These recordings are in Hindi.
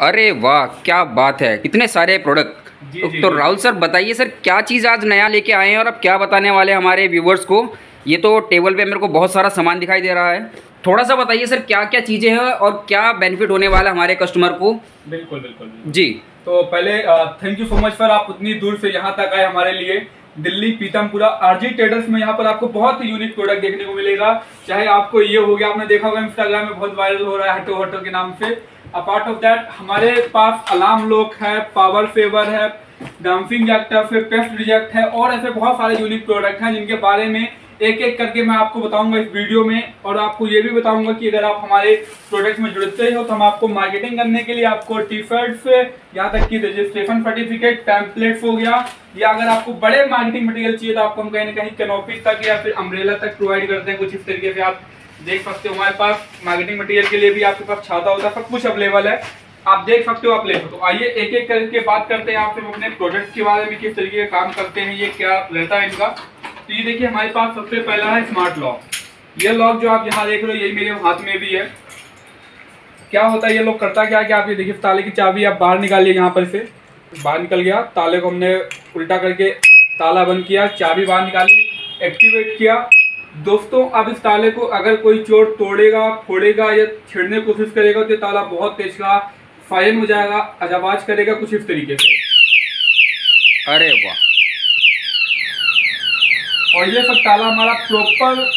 अरे वाह क्या बात है। कितने सारे प्रोडक्ट जी, तो, जी, तो जी। राहुल सर बताइए सर क्या चीज़ आज नया लेके आए हैं और अब क्या बताने वाले हमारे व्यूवर्स को? ये तो टेबल पे मेरे को बहुत सारा सामान दिखाई दे रहा है। थोड़ा सा बताइए सर क्या क्या चीज़ें हैं और क्या बेनिफिट होने वाला है हमारे कस्टमर को? बिल्कुल बिल्कुल। जी। तो पहले thank you so much sir आप उतनी दूर से यहाँ तक आए हमारे लिए। दिल्ली पीतमपुरा आरजी ट्रेडर्स में यहाँ पर आपको बहुत ही यूनिक प्रोडक्ट देखने को मिलेगा। चाहे आपको ये हो गया आपने देखा होगा इंस्टाग्राम में बहुत वायरल हो रहा है हटो हटो के नाम से। अपार्ट ऑफ़ दैट हमारे पास अलार्म लॉक है पावर फेवर है डंपिंग जैक्ट है पेस्ट रिजेक्ट है, और ऐसे बहुत सारे यूनिक प्रोडक्ट हैं जिनके बारे में एक एक करके मैं आपको बताऊँगा इस वीडियो में, और आपको ये भी बताऊँगा कि अगर आप हमारे प्रोडक्ट्स में जुड़ते हो तो हम आपको मार्केटिंग करने के लिए आपको टी शर्ट्स यहाँ तक कि रजिस्ट्रेशन सर्टिफिकेट पैम्पलेट्स हो गया, या अगर आपको बड़े मार्केटिंग मटेरियल चाहिए तो आपको हम कहीं ना कहीं कैनोपी तक या फिर अम्ब्रेला तक प्रोवाइड करते हैं, कुछ इस तरीके से आप देख सकते हो हमारे पास मार्केटिंग मटेरियल के लिए भी आपके पास छाता होता है, सब कुछ अवेलेबल है। आप देख सकते हो आप ले हो। आइए एक एक करके बात करते हैं आपसे अपने प्रोडक्ट के बारे में, किस तरीके का काम करते हैं, ये क्या रहता है इनका। तो ये देखिए हमारे पास सबसे पहला है स्मार्ट लॉक ये लॉक जो आप यहाँ देख रहे हो यही मेरे हाथ में भी है। क्या होता है, ये लोग करता क्या कि आप ये देखिए, ताले की चाबी आप बाहर निकालिए यहाँ पर से। बाहर निकल गया, ताले को हमने उल्टा करके ताला बंद किया, चाबी बाहर निकाली एक्टिवेट किया। दोस्तों अब इस ताले को अगर कोई चोर तोड़ेगा फोड़ेगा या छेड़ने की कोशिश करेगा तो ये ताला बहुत तेज का फायरन हो जाएगा आवाज़ करेगा कुछ इस तरीके से। अरे वाह। और ये सब ताला हमारा प्रॉपर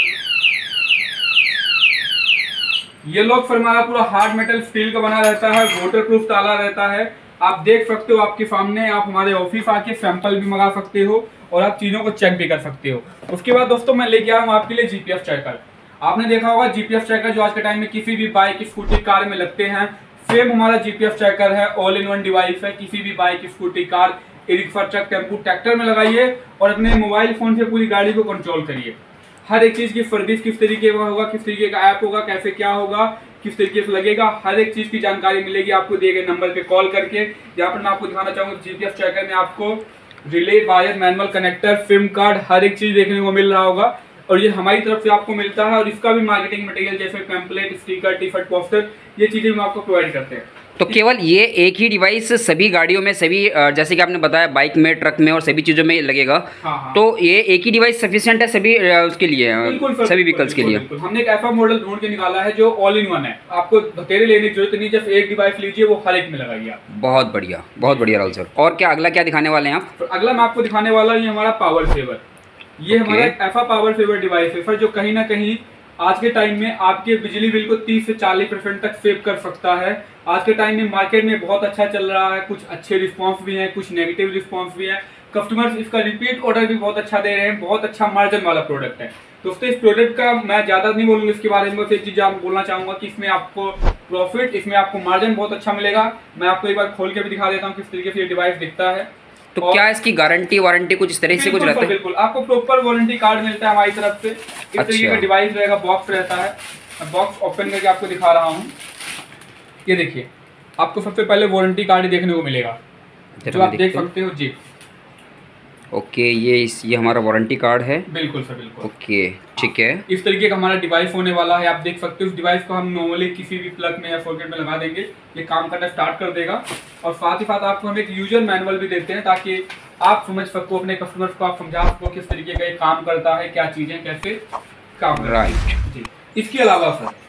ये लोग फिर हमारा पूरा हार्ड मेटल स्टील का बना रहता है वाटर प्रूफ ताला रहता है। आप देख सकते हो आपके सामने आप हमारे ऑफ़िस आके सैंपल भी मंगा सकते हो और आप चीज़ों को चेक भी कर सकते हो। उसके बाद दोस्तों मैं लेके आया हूँ आपके लिए जीपीएफ चेकर आपने देखा होगा जीपीएफ चेकर जो आज के टाइम में किसी भी बाइक स्कूटी कार में लगते हैं। सेम हमारा जीपीएफ चेकर है ऑल इन वन डिवाइस है। किसी भी bike scooty car rickshaw truck tempo tractor में लगाइए और अपने मोबाइल फ़ोन से पूरी गाड़ी को कंट्रोल करिए। हर एक चीज़ की सर्विस किस तरीके का होगा, किस तरीके का ऐप होगा, कैसे क्या होगा किस तरीके से लगेगा, हर एक चीज़ की जानकारी मिलेगी आपको दिए गए नंबर पे कॉल करके। यहाँ पर मैं आपको दिखाना चाहूँगा जीपीएस ट्रैकर में आपको relay wire manual connector SIM card हर एक चीज़ देखने को मिल रहा होगा। और ये हमारी तरफ़ से आपको मिलता है और इसका भी मार्केटिंग मटेरियल जैसे pamphlet sticker T shirt poster ये चीज़ें हम आपको प्रोवाइड करते हैं। तो केवल ये एक ही डिवाइस सभी गाड़ियों में सभी जैसे कि आपने बताया बाइक में ट्रक में और सभी चीज़ों में लगेगा। हाँ, हाँ। तो ये एक ही डिवाइस सफिशिएंट है सभी उसके लिए बिल्कुल सभी व्हीकल्स के लिए? हमने एक ऐसा मॉडल ढूंढ के निकाला है जो ऑल इन वन है। आपको धतेरे लेने की ज़रूरत नहीं जब एक डिवाइस लीजिए वो हर एक में लगाइए बहुत बढ़िया बहुत बढ़िया राहुल सर और क्या अगला क्या दिखाने वाले हैं आप? तो अगला मैं आपको दिखाने वाला हूँ ये हमारा पावर सेवर ये Okay. हमारा एक ऐसा पावर सेवर डिवाइस है सर जो कहीं ना कहीं आज के टाइम में आपके बिजली बिल को 30 से 40 परसेंट तक सेव कर सकता है। आज के टाइम में मार्केट में बहुत अच्छा चल रहा है, कुछ अच्छे रिस्पॉन्स भी हैं, कुछ नेगेटिव रिस्पॉन्स भी हैं। कस्टमर्स इसका रिपीट ऑर्डर भी बहुत अच्छा दे रहे हैं, बहुत अच्छा मार्जिन वाला प्रोडक्ट है। दोस्तों, इस प्रोडक्ट का मैं ज़्यादा नहीं बोलूँगा इसके बारे में, बस एक चीज़ आपको बोलना चाहूँगा कि इसमें आपको प्रॉफिट इसमें आपको मार्जिन बहुत अच्छा मिलेगा। मैं आपको एक बार खोल के भी दिखा देता हूँ किस तरीके से ये डिवाइस दिखता है। तो क्या इसकी गारंटी वारंटी कुछ इस तरह से कुछ रहता है? बिल्कुल। आपको प्रॉपर वारंटी कार्ड मिलता है हमारी तरफ़ से। इस तरीके अच्छा। का डिवाइस रहेगा बॉक्स रहता है। मैं बॉक्स ओपन करके आपको दिखा रहा हूँ। ये देखिए आपको सबसे पहले वारंटी कार्ड देखने को मिलेगा। जो आप देख सकते हो जी। ओके ये इस ये हमारा वारंटी कार्ड है। बिल्कुल सर बिल्कुल। ओके ठीक है। इस तरीके का हमारा डिवाइस होने वाला है आप देख सकते हो। इस डिवाइस को हम नॉर्मली किसी भी प्लग में या सॉकेट में लगा देंगे। ये काम करना स्टार्ट कर देगा। और साथ ही साथ आपको हम एक यूज़र मैनुअल भी देते हैं ताकि आप समझ सको अपने कस्टमर्स को आप समझा सको किस तरीके का ये काम करता है क्या चीज़ें कैसे काम है। राइट जी। इसके अलावा सर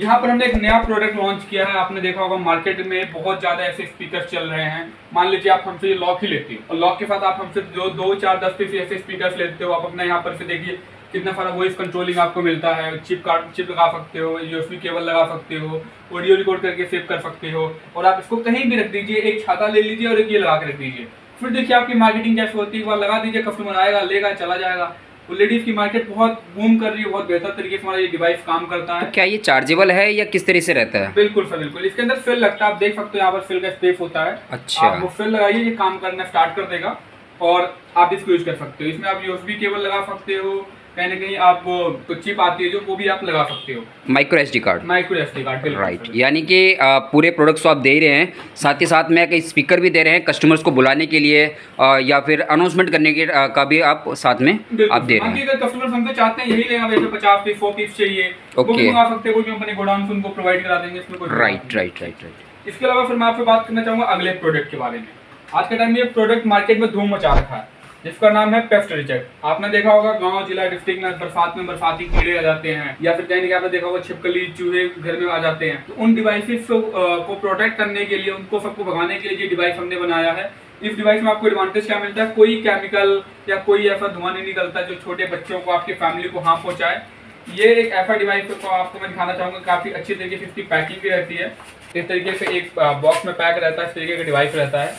यहाँ पर हमने एक नया प्रोडक्ट लॉन्च किया है। आपने देखा होगा मार्केट में बहुत ज़्यादा ऐसे स्पीकर चल रहे हैं। मान लीजिए आप हमसे ये लॉक ही लेते हो। और लॉक के साथ आप हमसे जो दो, चार, दस पीस ऐसे स्पीकर लेते हो, आप अपना यहाँ पर से देखिए कितना सारा वॉइस कंट्रोलिंग आपको मिलता है। चिप कार्ड चिप लगा सकते हो यूएसबी केबल लगा सकते हो ऑडियो रिकॉर्ड करके सेव कर सकते हो। और आप इसको कहीं भी रख दीजिए, एक छाता ले लीजिए और एक ये लगा के रख दीजिए। फिर देखिए आपकी मार्केटिंग कैसे होती है, एक बार लगा दीजिए कस्टमर आएगा, लेगा, चला जाएगा। ऑलरेडी की मार्केट बहुत बूम कर रही है बहुत बेहतर तरीके से हमारा ये डिवाइस काम करता है। तो क्या ये चार्जेबल है या किस तरीके से रहता है? बिल्कुल सर बिल्कुल। इसके अंदर फिल लगता है आप देख सकते हो यहाँ पर फिल का स्पेस होता है। अच्छा। आप वो फिल लगाइए ये काम करना स्टार्ट कर देगा और आप इसको यूज़ कर सकते हो। इसमें आप यूएसबी केबल लगा सकते हो कहीं ना कहीं आप तो चिप आती है जो वो भी आप लगा सकते हो। Micro S card micro SD card बिल्कुल राइट यानी कि पूरे प्रोडक्ट्स आप दे ही रहे हैं। साथ ही साथ में कई स्पीकर भी दे रहे हैं कस्टमर्स को बुलाने के लिए या फिर अनाउंसमेंट करने के का भी आप साथ में आप दे रहे हैं। अगर कस्टमर हमसे चाहते हैं यही लेना वैसे पचास पीस सौ पीस चाहिए भी मंगा सकते हो कोई कंपनी गोडाउन से उनको प्रोवाइड करा देंगे इसमें राइट राइट राइट राइट इसके अलावा फिर मैं आपसे बात करना चाहूँगा अगले प्रोडक्ट के बारे में। आज के टाइम में ये प्रोडक्ट मार्केट में धूम मचा रखा है। जिसका नाम है पेस्ट रिजेक्ट। आपने देखा होगा, गाँव, जिला डिस्ट्रिक्ट में बरसात में बरसाती कीड़े आ जाते हैं, या फिर कहीं आपने देखा होगा, छिपकली, चूहे घर में आ जाते हैं। तो उन डिवाइसेस को प्रोटेक्ट करने के लिए, उनको सबको भगाने के लिए डिवाइस हमने बनाया है। इस डिवाइस में आपको एडवांटेज क्या मिलता है? कोई केमिकल या कोई ऐसा धुआँ नहीं निकलता जो छोटे बच्चों को, आपकी फैमिली को हार्म पहुँचाए। ये एक ऐसा डिवाइस को आपको मैं दिखाना चाहूँगा, काफ़ी अच्छी तरीके से इसकी पैकिंग भी रहती है। इस तरीके से एक बॉक्स में पैक रहता है, इस तरीके का डिवाइस रहता है।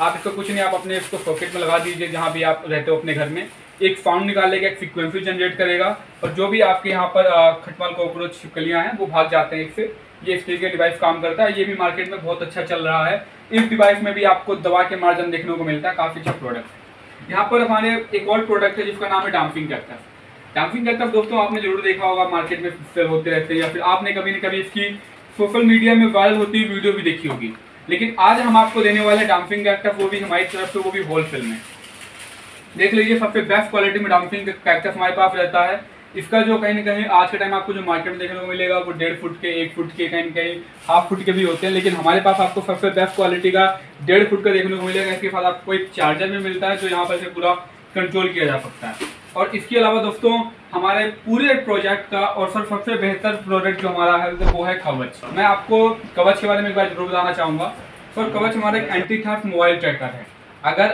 आप इसको कुछ नहीं, आप अपने इसको सॉकेट में लगा दीजिए जहाँ भी आप रहते हो अपने घर में। एक साउंड निकालेगा एक फ्रिक्वेंसी जनरेट करेगा और जो भी आपके यहाँ पर खटमल, कॉकरोच, छिपकलियाँ हैं, वो भाग जाते हैं इससे ये इस तरीके डिवाइस काम करता है। ये भी मार्केट में बहुत अच्छा चल रहा है। इस डिवाइस में भी आपको दवा के मार्जन देखने को मिलता है। काफ़ी अच्छा प्रोडक्ट है। यहाँ पर हमारे एक और प्रोडक्ट है जिसका नाम है डाम्पिंग कैक्टस डाम्पिंग कैक्टस दोस्तों, आपने ज़रूर देखा होगा मार्केट में सेल होते रहते हैं या फिर आपने कभी ना कभी इसकी सोशल मीडिया में वायरल होती हुई वीडियो भी देखी होगी। लेकिन आज हम आपको देने वाले डाम्पिंग कैक्टस वो भी हमारी तरफ़ से, वो भी होलसेल में देख लीजिए, सबसे बेस्ट क्वालिटी में डाम्पिंग कैक्टस हमारे पास रहता है। इसका जो कहीं ना कहीं आज के टाइम आपको जो मार्केट में देखने को मिलेगा, वो डेढ़ फुट के, एक फुट के, कहीं ना कहीं हाफ़ फुट के भी होते हैं, लेकिन हमारे पास आपको सबसे बेस्ट क्वालिटी का डेढ़ फुट का देखने को मिलेगा। इसके साथ आपको एक चार्जर भी मिलता है, जो यहाँ पर से पूरा कंट्रोल किया जा सकता है। और इसके अलावा दोस्तों, हमारे पूरे प्रोजेक्ट का और सर, सबसे बेहतर प्रोडक्ट जो हमारा है, वो है कवच। मैं आपको कवच के बारे में एक बार ज़रूर बताना चाहूँगा। सर, कवच हमारा एक एंटी थर्फ मोबाइल ट्रैकर है। अगर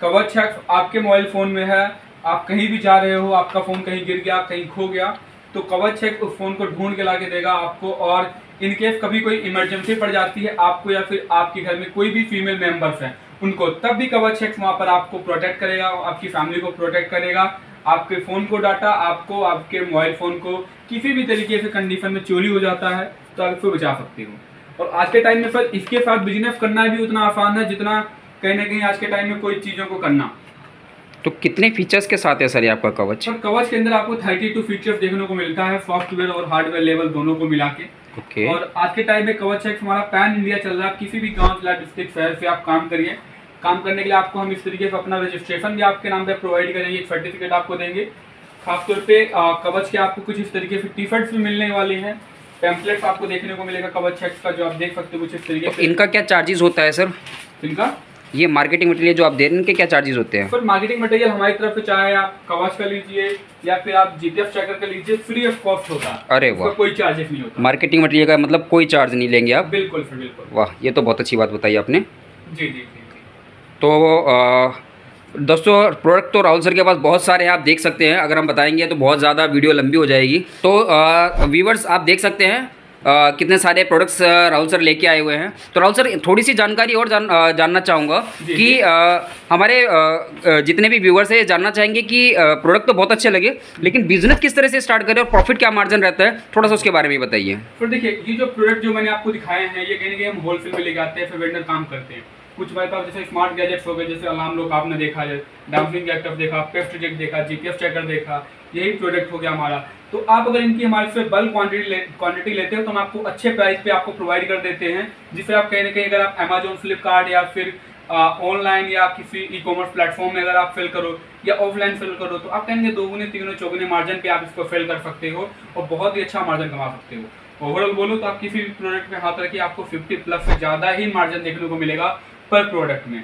कवच आपके मोबाइल फ़ोन में है, आप कहीं भी जा रहे हो, आपका फ़ोन कहीं गिर गया, कहीं खो गया तो कवर चेक उस फ़ोन को ढूंढ के ला के देगा आपको और इनकेस कभी कोई इमरजेंसी पड़ जाती है आपको या फिर आपके घर में कोई भी फीमेल मेंबर्स हैं, उनको तब भी कवर चेक वहाँ पर आपको प्रोटेक्ट करेगा आपकी फैमिली को प्रोटेक्ट करेगा। आपके फ़ोन को डाटा आपको आपके मोबाइल फ़ोन को किसी भी तरीके से कंडीशन में चोरी हो जाता है तो आप इसको बचा सकते हो। और आज के टाइम में सर इसके साथ बिज़नेस करना भी उतना आसान है जितना कहीं ना कहीं आज के टाइम में कोई चीज़ों को करना। तो कितने फीचर्स के साथ है सर ये आपका कवच सर कवच के अंदर आपको थर्टी टू फीचर्स देखने को मिलता है सॉफ्टवेयर और हार्डवेयर लेवल दोनों को मिला के। ओके और आज के टाइम में कवच है हमारा पैन इंडिया चल रहा है किसी भी गाँव जिला डिस्ट्रिक्ट शहर से आप काम करिए। काम करने के लिए आपको हम इस तरीके से अपना रजिस्ट्रेशन भी आपके नाम पे प्रोवाइड करेंगे एक सर्टिफिकेट आपको देंगे। खासतौर पे कवच के आपको कुछ इस तरीके से टी शर्ट्स भी मिलने वाले हैं। पैम्पलेट्स आपको देखने को मिलेगा कवच एक्स का जो आप देख सकते हो कुछ इस तरीके तो से। इनका क्या चार्जेस होता है सर इनका? ये मार्केटिंग मटेरियल जो आप दे रहे हैं इनके क्या चार्जेस होते हैं? सर मार्केटिंग मटेरियल हमारी तरफ़ से चाहे आप कवच का लीजिए या फिर आप जीपीएफ चेकर का लीजिए फ्री ऑफ़ कॉस्ट होता है। अरे वाह। कोई चार्जेस नहीं होता। मार्केटिंग मटेरियल का मतलब कोई चार्ज नहीं लेंगे आप? बिल्कुल सर बिल्कुल। वाह ये तो बहुत अच्छी बात बताई आपने। जी जी। तो दोस्तों प्रोडक्ट तो राहुल सर के पास बहुत सारे हैं आप देख सकते हैं। अगर हम बताएँगे तो बहुत ज़्यादा वीडियो लंबी हो जाएगी। तो व्यूवर्स आप देख सकते हैं आ, कितने सारे प्रोडक्ट्स राहुल सर लेके आए हुए हैं। तो राहुल सर थोड़ी सी जानकारी और जान, आ, जानना चाहूँगा कि आ, हमारे आ, जितने भी व्यूवर्स हैं जानना चाहेंगे कि प्रोडक्ट तो बहुत अच्छे लगे लेकिन बिज़नेस किस तरह से स्टार्ट करें और प्रॉफिट क्या मार्जिन रहता है थोड़ा सा उसके बारे में बताइए। तो देखिए ये जो प्रोडक्ट जो मैंने आपको दिखाए हैं ये कहीं ना कहीं हम होलसेल में लेके आते हैं फिर वेंडर काम करते हैं। कुछ हमारे पास जैसे स्मार्ट गैजेट्स हो गए, जैसे अलार्म लोग आपने देखा है डाउनलिंग एक्टिव देखा पेस्ट रिजेक्ट देखा जीपीएफ चेकर देखा, यही प्रोडक्ट हो गया हमारा। तो आप अगर इनकी हमारे से बल्क क्वांटिटी क्वांटिटी लेते हो तो हम आपको अच्छे प्राइस पे आपको प्रोवाइड कर देते हैं, जिससे आप कहीं ना कहीं अगर आप अमेजोन फ्लिपकार्ट या फिर ऑनलाइन या किसी ई कॉमर्स प्लेटफॉर्म में अगर आप फिल करो, या ऑफलाइन फिल करो तो आप कहेंगे दोगुने तीनों चौगुने मार्जिन पे आप इसको फिल कर सकते हो और बहुत ही अच्छा मार्जिन कमा सकते हो। ओवरऑल बोलो तो आप किसी भी प्रोडक्ट में हाथ रखिए, आपको 50 प्लस से ज़्यादा ही मार्जिन देखने को मिलेगा। पर प्रोडक्ट में।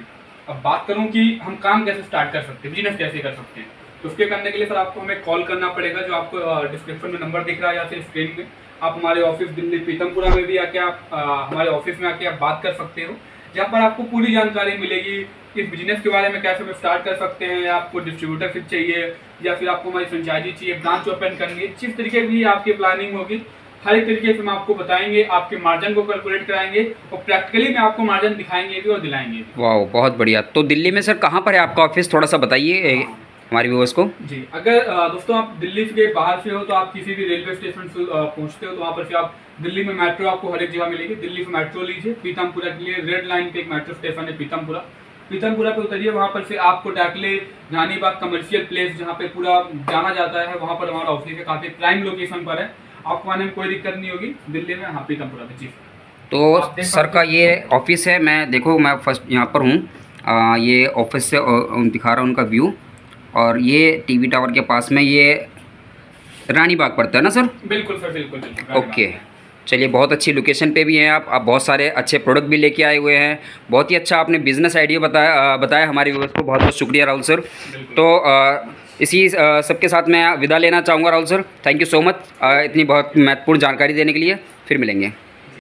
अब बात करूँ कि हम काम कैसे स्टार्ट कर सकते हैं बिज़नेस कैसे कर सकते हैं। तो उसके करने के लिए सर आपको हमें कॉल करना पड़ेगा, जो आपको डिस्क्रिप्शन में नंबर दिख रहा है या फिर स्क्रीन में। आप हमारे ऑफ़िस दिल्ली पीतमपुरा में भी आके आप हमारे ऑफ़िस में आके आप बात कर सकते हो। जहाँ पर आपको पूरी जानकारी मिलेगी इस बिज़नेस के बारे में कैसे हम स्टार्ट कर सकते हैं, या आपको डिस्ट्रीब्यूटरशिप चाहिए, या फिर आपको हमारी फ्रेंचाइजी चाहिए ब्रांच ओपन करनी है। जिस तरीके की आपकी प्लानिंग होगी हर एक तरीके से हम आपको बताएँगे आपके मार्जिन को कैलकुलेट कराएँगे और प्रैक्टिकली में आपको मार्जिन दिखाएँगे भी और दिलाएँगे भी। वाह बहुत बढ़िया। तो दिल्ली में सर कहाँ पर है आपका ऑफ़िस थोड़ा सा बताइए हमारे व्यूवर्स को। जी अगर दोस्तों आप दिल्ली के बाहर से हो तो आप किसी भी रेलवे स्टेशन से पहुँचते हो तो वहाँ पर से आप दिल्ली में मेट्रो आपको हर एक जगह मिलेगी। दिल्ली से मेट्रो लीजिए पीतमपुरा के लिए रेड लाइन पे एक मेट्रो स्टेशन है पीतमपुरा। पीतमपुरा पे उतरिए वहाँ पर से आपको डाकले रानीबाग कमर्शियल प्लेस जहाँ पे पूरा जाना जाता है वहाँ पर हमारा ऑफ़िस है काफ़ी प्राइम लोकेशन पर है। आपको आने में कोई दिक्कत नहीं होगी। दिल्ली में हाँ पीतमपुरा में जी तो सर का ये ऑफ़िस है मैं देखो मैं फ़र्स्ट यहाँ पर हूँ। ये ऑफ़िस से दिखा रहा हूँ उनका व्यू और ये टीवी टावर के पास में ये रानी बाग पड़ता है ना सर? बिल्कुल सर बिल्कुल, बिल्कुल ओके। चलिए बहुत अच्छी लोकेशन पे भी हैं आप। आप बहुत सारे अच्छे प्रोडक्ट भी लेके आए हुए हैं। बहुत ही अच्छा आपने बिज़नेस आइडिया बताया बताया हमारे व्यूवर्स को। बहुत बहुत शुक्रिया राहुल सर। तो अ, इसी सबके साथ मैं विदा लेना चाहूँगा Rahul sir. Thank you so much इतनी बहुत महत्वपूर्ण जानकारी देने के लिए फिर मिलेंगे।